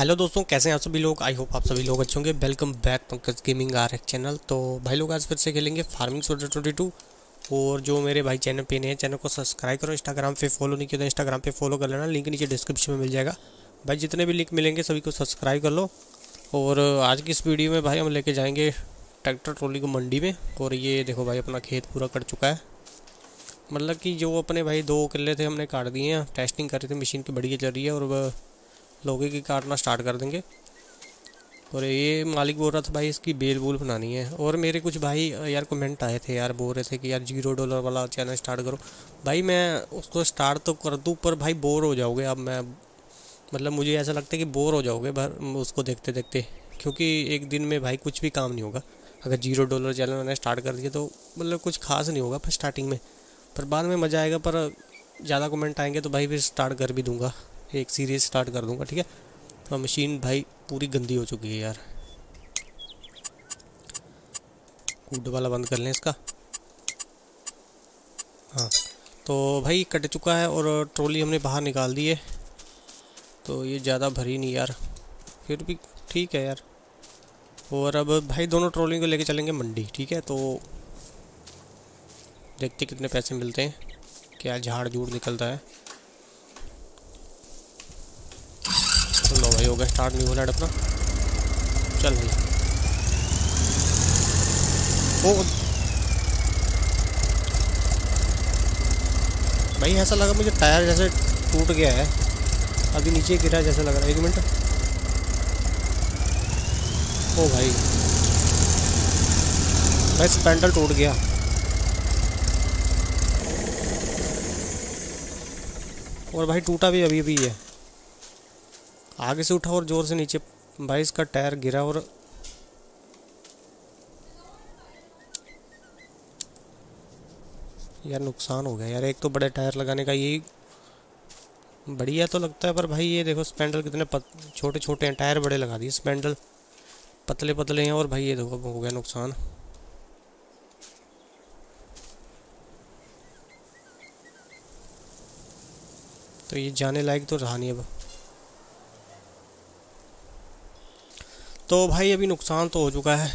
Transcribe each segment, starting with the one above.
Hello दोस्तों, कैसे हैं आप सभी लोग? आई होप आप सभी लोग अच्छे होंगे। वेलकम बैक पंकज गेमिंग आर एक चैनल तो भाई लोग, आज फिर से खेलेंगे फ़ार्मिंग सोल्जर ट्वेंटी टू और जो मेरे भाई चैनल पे नए चैनल को सब्सक्राइब करो इंस्टाग्राम पे फॉलो नहीं किया तो इंस्टाग्राम पे फॉलो कर लेना। लिंक नीचे डिस्क्रिप्शन में मिल जाएगा। भाई, जितने भी लिंक मिलेंगे, सभी को सब्सक्राइब कर लो। और आज की इस वीडियो में भाई, हम लेके जाएँगे ट्रैक्टर ट्रॉली को मंडी में। और ये देखो भाई, अपना खेत पूरा कर चुका है। मतलब कि जो अपने भाई दो किले थे, हमने काट दिए हैं। टेस्टिंग कर रहे थे मशीन की बढ़िया चल रही है। और लोगे की काटना स्टार्ट कर देंगे। और ये मालिक बोल रहा था, भाई इसकी बेल बूल बनानी है। और मेरे कुछ भाई, यार कमेंट आए थे यार, बोल रहे थे कि यार ज़ीरो डॉलर वाला चैनल स्टार्ट करो। भाई, मैं उसको स्टार्ट तो कर दूँ, पर भाई बोर हो जाओगे। अब मैं मतलब मुझे ऐसा लगता है कि बोर हो जाओगे भर उसको देखते देखते। क्योंकि एक दिन में भाई कुछ भी काम नहीं होगा। अगर ज़ीरो डॉलर चैनल मैंने स्टार्ट कर दिया तो मतलब कुछ खास नहीं होगा पर स्टार्टिंग में। पर बाद में मज़ा आएगा, पर ज़्यादा कमेंट आएँगे तो भाई फिर स्टार्ट कर भी दूँगा। एक सीरीज़ स्टार्ट कर दूँगा, ठीक है? तो मशीन भाई पूरी गंदी हो चुकी है यार। कूड वाला बंद कर लें इसका। हाँ तो भाई कट चुका है और ट्रॉली हमने बाहर निकाल दी है। तो ये ज़्यादा भरी नहीं यार। फिर भी ठीक है यार। और अब भाई दोनों ट्रॉली को लेके चलेंगे मंडी, ठीक है? तो देखते कितने पैसे मिलते हैं। क्या झाड़ झूड़ निकलता है लो भाई हो गया स्टार्ट नहीं हो रहा अपना। चल भाई। ओ। भाई, ऐसा लगा मुझे टायर जैसे टूट गया है। अभी नीचे गिरा जैसा लग रहा है। एक मिनट। ओ भाई। भाई स्पेंडल टूट गया। और भाई, टूटा भी अभी अभी है। आगे से उठा और ज़ोर से नीचे भाई इसका टायर गिरा और यार नुकसान हो गया यार एक तो बड़े टायर लगाने का यही बढ़िया तो लगता है पर भाई ये देखो स्पेंडल कितने पत, छोटे छोटे हैं टायर बड़े लगा दिए स्पेंडल। पतले पतले हैं और भाई ये देखो हो गया नुकसान। तो ये जाने लायक तो रहा नहीं अब। तो भाई अभी नुकसान तो हो चुका है।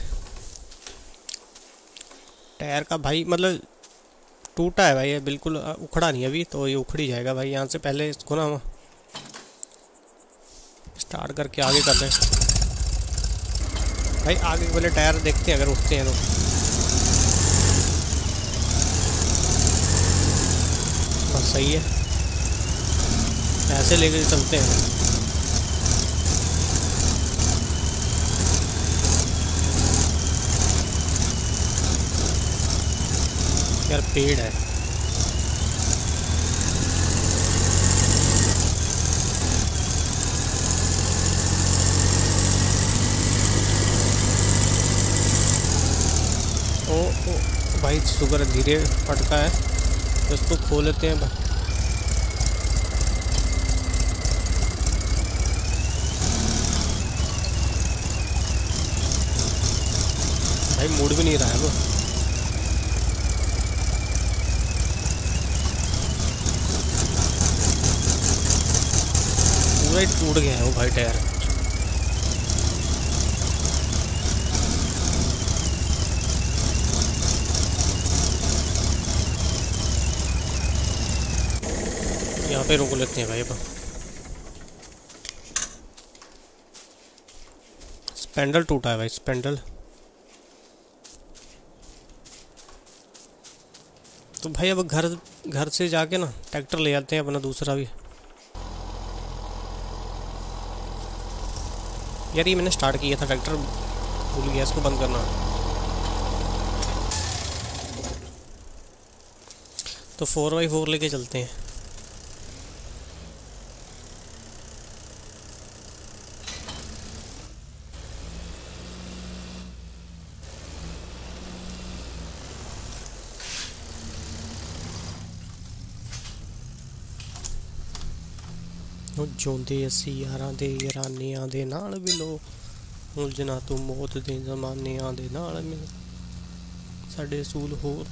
टायर का भाई मतलब टूटा है भाई, ये बिल्कुल उखड़ा नहीं अभी तो ये उखड़ ही जाएगा भाई, यहाँ से पहले इसको ना स्टार्ट करके आगे कर दें भाई आगे वाले टायर देखते हैं, अगर उठते हैं तो। बस सही है। ऐसे लेकर चलते हैं। यार पेड़ है। ओ, ओ भाई शुगर धीरे फटका है तो इसको खो लेते हैं। भाई मूड भी नहीं रहा है वो। ही टूट गया है वो भाई टायर। यहाँ पे रोक लेते हैं भाई अब स्पेंडल टूटा है भाई, स्पेंडल। तो भाई अब घर घर से जाके ना ट्रैक्टर ले आते हैं, अपना दूसरा भी। यार ये मैंने स्टार्ट किया था ट्रैक्टर भूल गया, इसको बंद करना। तो फोर बाई फोर लेके चलते हैं। ਜਿਉਂਦੇ असी यार ਦੇ ਯਾਰਾਨਿਆਂ ਦੇ ਨਾਲ ਮਿਲੋ। ਉਲਝਣਾ ਤੂੰ ਮੌਤ ਦੇ ਜ਼ਮਾਨਿਆਂ ਦੇ ਨਾਲ ਮਿਲੋ। ਸਾਡੇ ਅਸੂਲ ਹੋਰ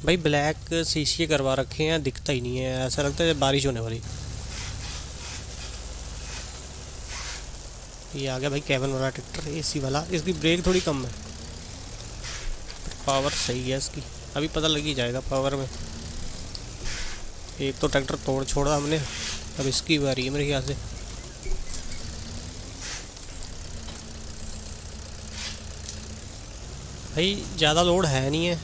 भाई ब्लैक शीशे करवा रखे हैं दिखता ही नहीं है ऐसा लगता है बारिश होने वाली ये आ गया भाई कैबन वाला ट्रैक्टर एसी वाला इसकी ब्रेक थोड़ी कम है पावर सही है इसकी अभी पता लग ही जाएगा पावर में एक तो ट्रैक्टर तोड़ छोड़ा हमने। अब इसकी बारी है मेरे ख्याल से। भाई, ज़्यादा लोड है नहीं है।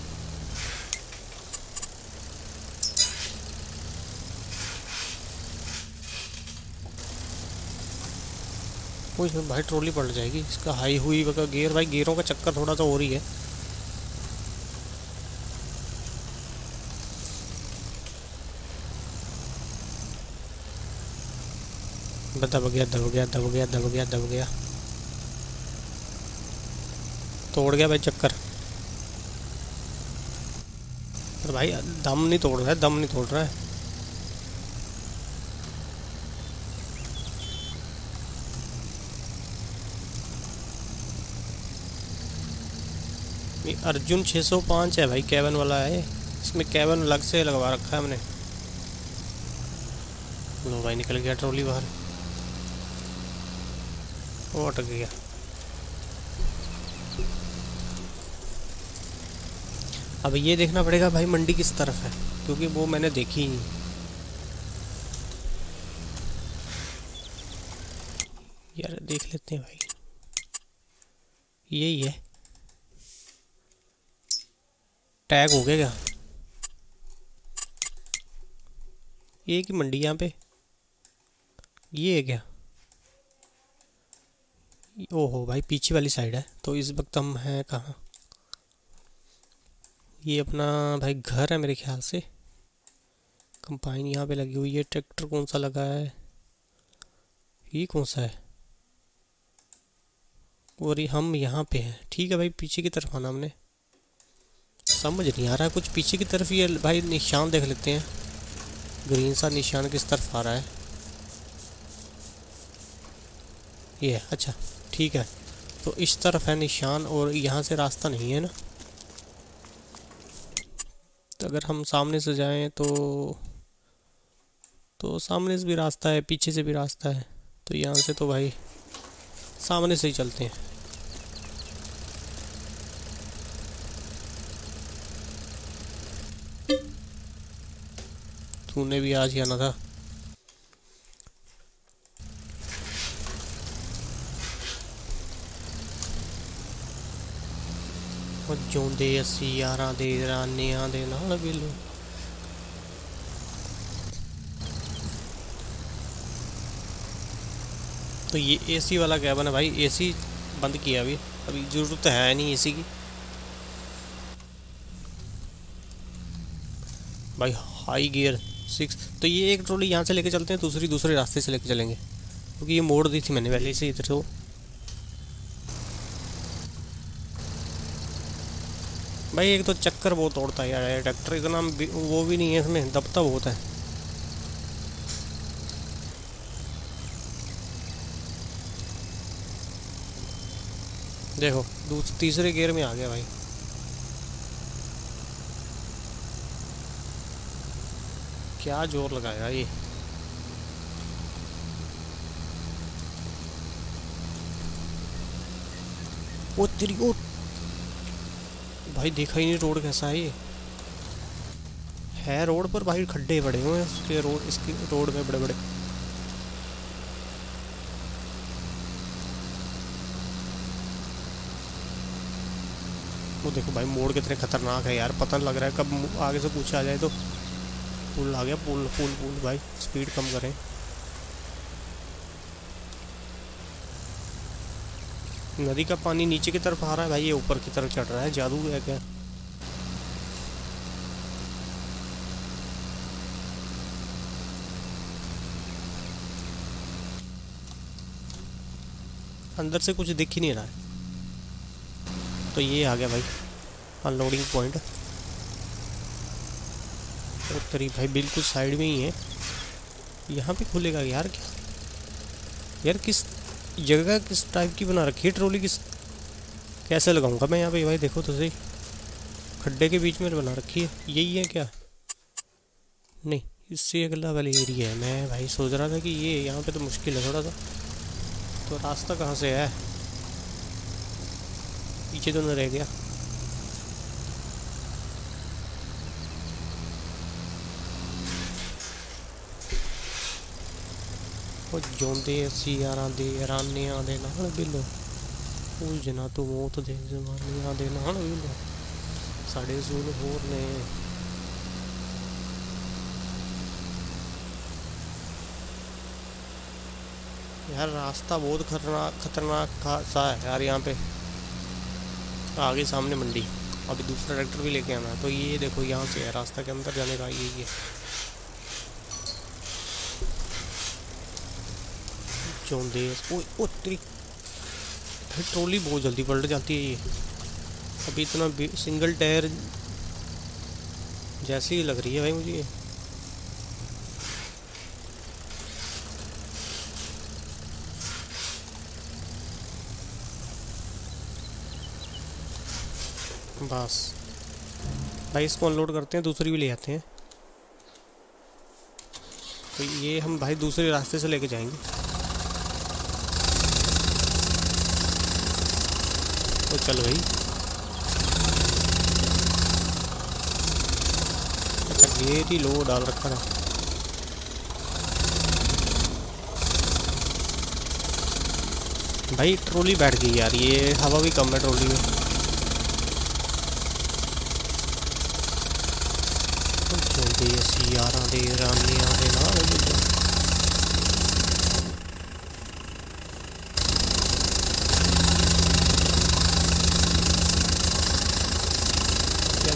भाई ट्रॉली पलट जाएगी। इसका हाई हुई गेयर, भाई गेयरों का चक्कर थोड़ा सा हो रही है। दब गया दब गया दब गया दब गया दब गया। तोड़ गया भाई चक्कर। पर भाई, दम नहीं तोड़ रहा है, दम नहीं तोड़ रहा है। ये अर्जुन 605 है भाई कैबन वाला है। इसमें कैबन अलग से लगवा रखा है हमने। लो भाई, निकल गया ट्रॉली बाहर। वो अटक गया। अब ये देखना पड़ेगा भाई मंडी किस तरफ़ है, क्योंकि वो मैंने देखी ही नहीं। यार देख लेते हैं भाई। यही है। टैग हो गया क्या? ये की मंडी यहाँ पे। ये है क्या? ओहो भाई, पीछे वाली साइड है तो इस वक्त हम हैं कहाँ? ये अपना भाई घर है मेरे ख्याल से। कंपाइन यहाँ पे लगी हुई है। ट्रैक्टर कौन सा लगा है? ये कौन सा है? और ये हम यहाँ पे हैं। ठीक है भाई, पीछे की तरफ़ आना हमने। समझ नहीं आ रहा कुछ। पीछे की तरफ़ ये भाई, निशान देख लेते हैं। ग्रीन सा निशान किस तरफ़ आ रहा है? ये अच्छा। ठीक है। तो इस तरफ़ है निशान और यहाँ से रास्ता नहीं है ना? तो अगर हम सामने से जाएँ तो तो सामने से भी रास्ता है, पीछे से भी रास्ता है। तो यहाँ से तो भाई सामने से ही चलते हैं। तूने भी आज ही आना था ਜਿਉਂਦੇ ਅਸੀਂ ਯਾਰਾਂ ਦੇ ਰਾਨਿਆਂ ਦੇ ਨਾਲ ਬਿਲੋ तो ये एसी वाला कैबन है भाई एसी बंद किया अभी अभी ज़रूरत है नहीं एसी की भाई हाई गियर सिक्स तो ये एक ट्रॉली यहाँ से लेके चलते हैं दूसरी दूसरे रास्ते से लेके चलेंगे क्योंकि ये मोड़ दी थी मैंने पहले से इधर से भाई, एक तो चक्कर बहुत तोड़ता है यार, ट्रैक्टर इतना वो भी नहीं है इसमें, दबता बहुत है। देखो दूसरे तीसरे गियर में आ गया भाई। क्या ज़ोर लगाया ये। वो तेरी वो भाई देखा ही नहीं रोड कैसा है ये। है रोड पर भाई खड्डे बड़े हुए हैं उसके रोड इसके रोड में बड़े बड़े। वो देखो भाई मोड़ कितने खतरनाक है यार, पता लग रहा है कब आगे से पूछा जाए तो। पुल आ गया, पुल पुल पुल भाई स्पीड कम करें। नदी का पानी नीचे की तरफ़ आ रहा है भाई, ये ऊपर की तरफ़ चढ़ रहा है, जादू है क्या? अंदर से कुछ दिख ही नहीं रहा है। तो ये आ गया भाई अनलोडिंग पॉइंट और तरी भाई बिल्कुल साइड में ही है। यहाँ पे खुलेगा यार क्या? यार किस जगह किस टाइप की बना रखी है? ट्रॉली किस कैसे लगाऊँगा मैं यहाँ पे? भाई देखो तो सही। खड्डे के बीच में बना रखी है। यही है क्या? नहीं, इससे अगला वाली एरिया है। मैं भाई सोच रहा था कि ये यहाँ पे तो मुश्किल है थोड़ा सा। तो रास्ता कहाँ से है? पीछे तो न रह गया। ਉਹ ਜਿਉਂਦੇ ਅਸੀਂ ਯਾਰਾਂ ਦੇ ਰਾਨਿਆਂ ਦੇ ਨਾਲ ਬਿਲੋ ਉਲਝਣਾ ਤੂੰ ਮੌਤ ਦੇ ਜ਼ਮਾਨਿਆਂ ਦੇ ਨਾਲ ਬਿਲੋ ਸਾਡੇ ਜ਼ੂਲ ਹੋਰ ਨੇ यार रास्ता बहुत खतरनाक खतरनाक था सा है यार यहाँ पे आगे सामने मंडी अभी दूसरा ट्रैक्टर भी लेके आना है तो ये देखो यहाँ से है रास्ता के अंदर जाने का यही है चौंदे ओ, ओ बहुत जल्दी पलट जाती है ये अभी इतना सिंगल टायर जैसी ही लग रही है भाई मुझे बस भाई इसको अनलोड करते हैं दूसरी भी ले आते हैं तो ये हम भाई दूसरे रास्ते से लेके जाएँगे तो चल भाई अच्छा गेट ही लो डाल रखा था। भाई, ट्रॉली बैठ गई यार, ये हवा भी कम है ट्रॉली में। तो चलते सी यार दे रानी आ देना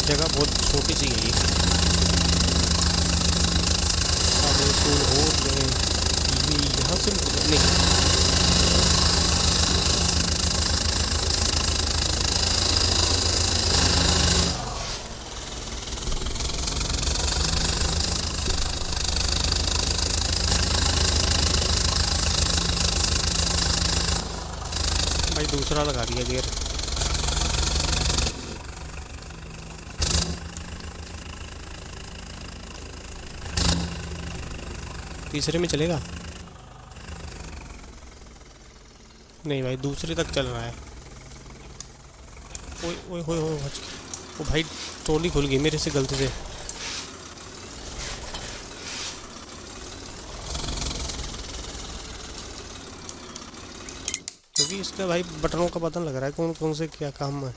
जगह बहुत छोटी सी है ये। यहाँ से नहीं भाई दूसरा लगा दिया गियर तीसरे में चलेगा? नहीं भाई, दूसरे तक चल रहा है। ओए ओए ओए ओए ओ भाई, ट्रॉली खुल गई मेरे से गलती से। क्योंकि इसका भाई बटनों का पता लग रहा है कौन कौन से क्या काम है।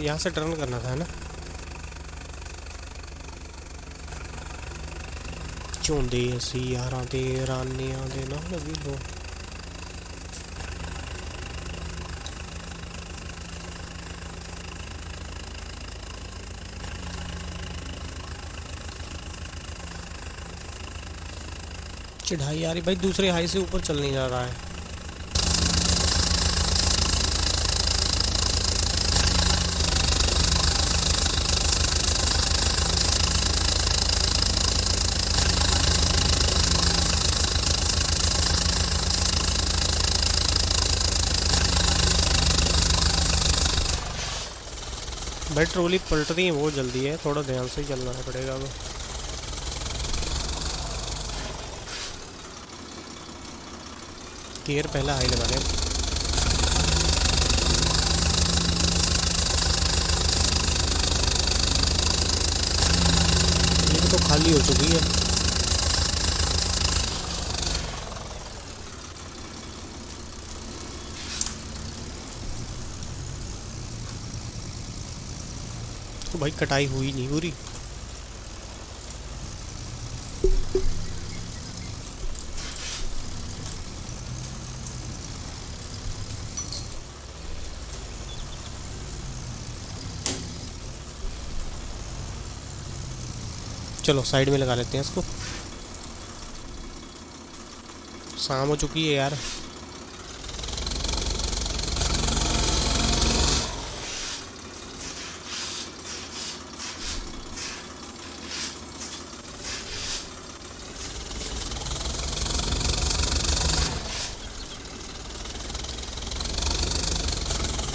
यहाँ से टर्न करना था है ना ਝੋਂਦੇ ਅਸੀਂ ਯਾਰਾਂ ਦੇ ਰਾਨਿਆਂ ਦੇ ਨਾਲ ਵੀ ਲੋ चढ़ाई आ रही भाई दूसरे हाई से ऊपर चल नहीं जा रहा है भाई ट्रोली पलट रही है बहुत जल्दी है, थोड़ा ध्यान से ही चलना पड़ेगा अब। केयर पहला हाई लगा लें तो खाली हो चुकी है। भाई, कटाई हुई नहीं पूरी चलो, साइड में लगा लेते हैं इसको। शाम हो चुकी है यार।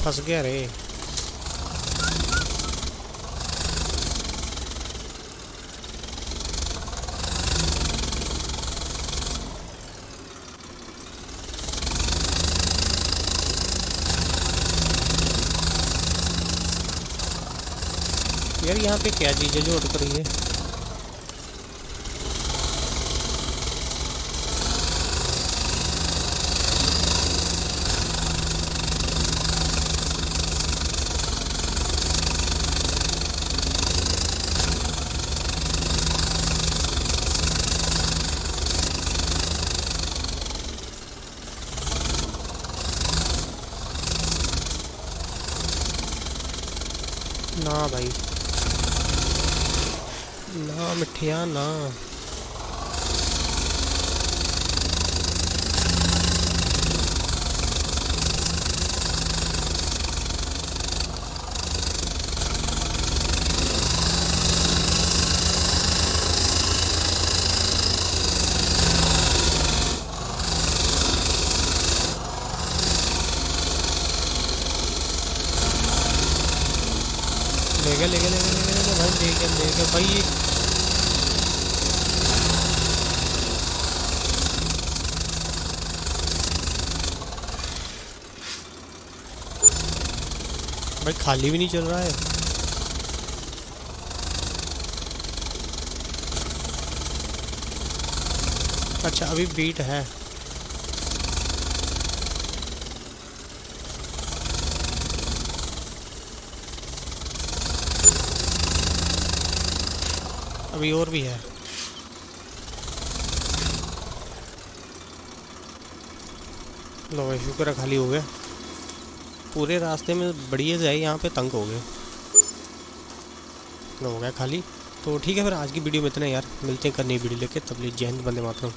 फंस गया रे। यार यहाँ पे क्या चीज़ जो अटक रही है? ना भाई। ना मिठिया ना ले गया ले गया ले गया ले गया भाई ले गया ले गया भाई। भाई, खाली भी नहीं चल रहा है। अच्छा अभी बीट है। अभी और भी है। लो भाई, शुक्र खाली हो गया। पूरे रास्ते में बढ़िया जाए यहाँ पे तंग हो गए। हो गया खाली। तो ठीक है फिर आज की वीडियो में इतना यार। मिलते हैं करनी वीडियो लेके। तब ले, जय हिंद बंदे मातरम।